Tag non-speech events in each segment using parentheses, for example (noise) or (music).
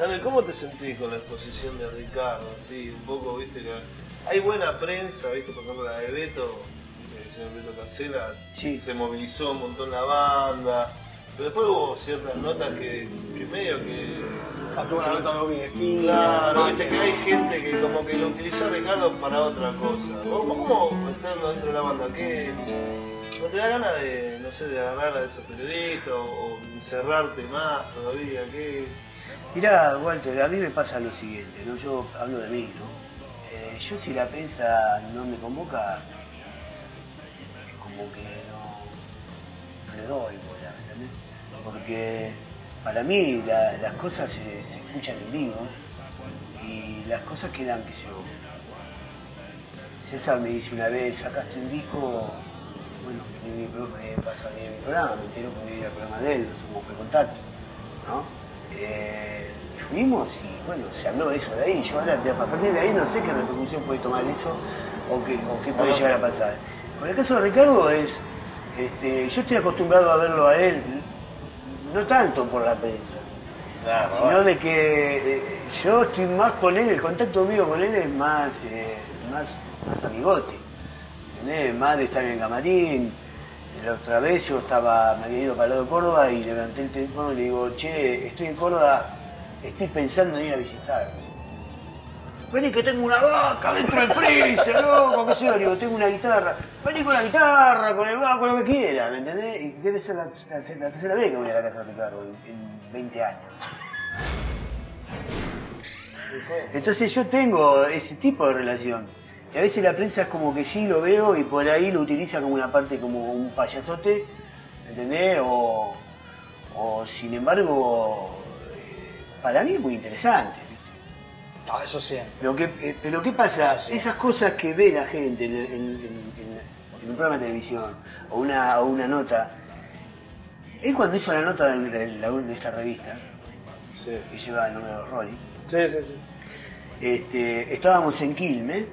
Daniel, ¿cómo te sentís con la exposición de Ricardo? Sí, un poco, viste, que hay buena prensa, viste, por ejemplo, la de Beto, el señor Beto Casela, Sí. se movilizó un montón la banda, pero después hubo ciertas notas que, que medio que... Faltó una nota de Fina, Claro, viste que hay gente que como que lo utilizó Ricardo para otra cosa. ¿Vos, vos cómo estando dentro de la banda? ¿Qué, ¿No te da ganas de, no sé, de agarrar a esos periodistas o, o encerrarte más todavía? ¿Qué? Mirá, Walter, a mí me pasa lo siguiente, ¿no? Yo hablo de mí, ¿no? Eh, yo si la prensa no me convoca, es como que no, no le doy bola, ¿me entendés? Porque para mí la- las cosas se, se escuchan en vivo y las cosas quedan, que yo. César me dice una vez, sacaste un disco, bueno, en mi pasa a mí en mi programa, me entero porque era el programa de él, no somos contacto, ¿no? Eh, fuimos y bueno, se habló de eso de ahí. Yo ahora, a partir de ahí, no sé qué repercusión puede tomar eso o qué, o qué puede llegar a pasar. Con el caso de Ricardo es, este, yo estoy acostumbrado a verlo a él, no tanto por la prensa, Claro, sino de que eh, yo estoy más con él, el contacto mío con él es más, eh, más, más amigote, ¿entendés? más de estar en el camarín. La otra vez yo estaba, me había ido para el lado de Córdoba y levanté el teléfono y le digo, che, estoy en Córdoba, estoy pensando en ir a visitar. Vení que tengo una vaca dentro del freezer, (laughs) loco, qué sé yo, digo, tengo una guitarra. Vení con la guitarra, con el bajo, lo que quiera, ¿me entendés? Y debe ser la, la- la tercera vez que voy a la casa de Ricardo en, en 20 años. (laughs) Entonces yo tengo ese tipo de relación. Y a veces la prensa es como que sí lo veo y por ahí lo utiliza como una parte como un payasote, ¿entendés? O, o sin embargo, eh, para mí es muy interesante. ¿viste? No, eso siempre. Lo que, eh, pero ¿qué pasa? Sí. Esas cosas que ve la gente en, en- en- en- en un programa de televisión o una, o una nota. Él cuando hizo la nota de, de la- de esta revista, Sí, que lleva el nombre de Rolling, sí, sí. sí. este, estábamos en Quilmes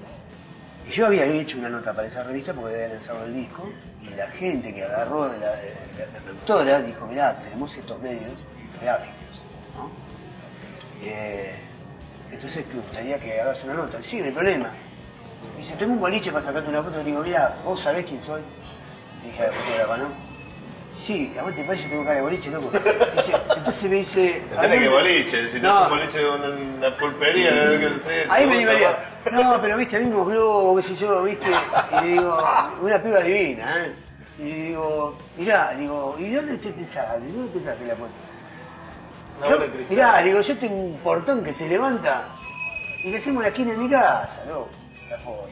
y yo había hecho una nota para esa revista porque había lanzado el disco y la gente que agarró la, productora dijo, mirá, tenemos estos medios gráficos, ¿no? Eh, entonces me gustaría que hagas una nota. Sí, no hay problema. Me dice, tengo un boliche para sacarte una foto. Le digo, mirá, ¿vos sabés quién soy? Le dije a la fotógrafa, ¿no? Sí, a vos te parece que tengo cara de boliche, loco. Dice, entonces me dice... ¿a Depende que boliche, si no, es un boliche de una, pulpería, no que sé, Ahí me divería. No, pero viste, mismos globos, qué sé yo, viste. Y le digo, una piba divina, ¿eh? Y le digo, mirá, le digo, ¿y dónde te pensás? ¿Y ¿Dónde pensás en la bola de cristal. Mirá, le digo, yo tengo un portón que se levanta y le hacemos la esquina de mi casa, loco, la foto.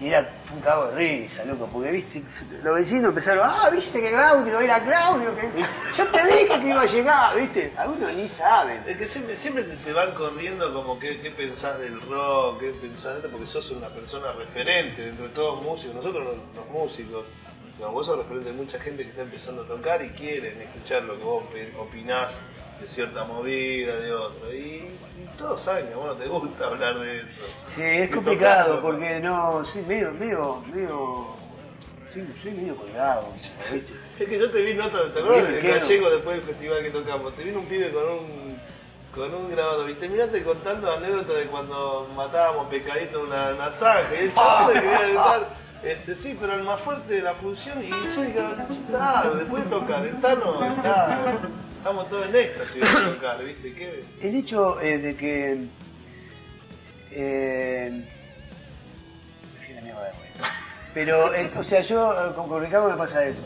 Y era, fue un cago de risa, loco, porque viste, los vecinos empezaron, ah, viste que Claudio, era Claudio, que (laughs) yo te dije que iba a llegar, viste. Algunos ni saben. Es que siempre, siempre te, te van corriendo como qué, qué pensás del rock, qué pensás de esto, porque sos una persona referente dentro de todos los músicos, nosotros los, los músicos, no, vos sos referente de mucha gente que está empezando a tocar y quieren escuchar lo que vos opi- opinás de cierta movida, de otro. Y, todos saben que a vos no te gusta (laughs) hablar de eso. Sí, es Que complicado porque no, soy medio, medio, medio, soy, soy medio colgado, ¿viste? Es que yo te vi nota, ¿te acuerdas del gallego después del festival que tocamos? Te vino un pibe con un con un grabador y terminaste contando anécdotas de cuando matábamos pescadito en una, una zanja y el chaval le quería gritar, este, sí, pero el más fuerte de la función y yo dije, "Ya está, después de tocar, el Tano está, estamos todos en éxtasis de tocar, ¿viste? ¿Qué? El hecho eh, de que... Eh, Pero, eh, o sea, yo eh, con, Ricardo me pasa eso.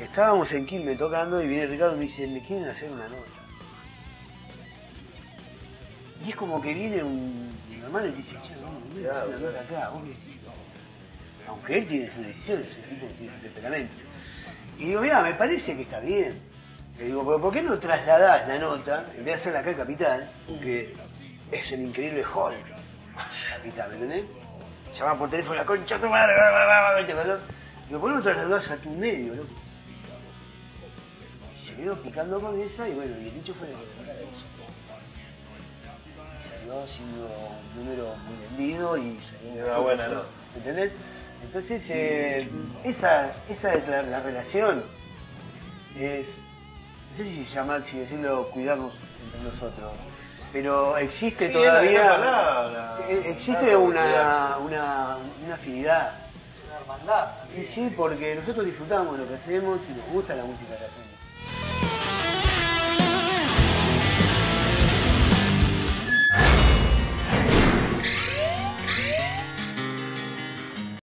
Estábamos en Quilmes tocando y viene Ricardo y me dice, me quieren hacer una nota. Y es como que viene un hermano y dice, che, vamos, me voy a hacer una nota acá, vos qué decís?". Aunque él tiene sus decisiones, es un tipo que tiene temperamento. Y digo, mira, me parece que está bien. Le digo, pero ¿por qué no trasladás la nota, en vez de hacerla acá en Capital, que es el increíble hall (laughs) Capital, ¿me entendés? Llamaba por teléfono la concha, tu madre. Digo, ¿por qué no trasladás a tu medio, loco? Y se quedó picando con esa y bueno, y el dicho fue de. Y salió siendo un número muy vendido y salió Una foto, buena nota. ¿Entendés? Entonces, eh, esa, esa es la, la relación. Es, no sé si llamar, si decirlo, cuidarnos entre nosotros, pero existe Sí, todavía, es eh, existe una, una, una afinidad. Una hermandad. Y sí, porque nosotros disfrutamos lo que hacemos y nos gusta la música que hacemos.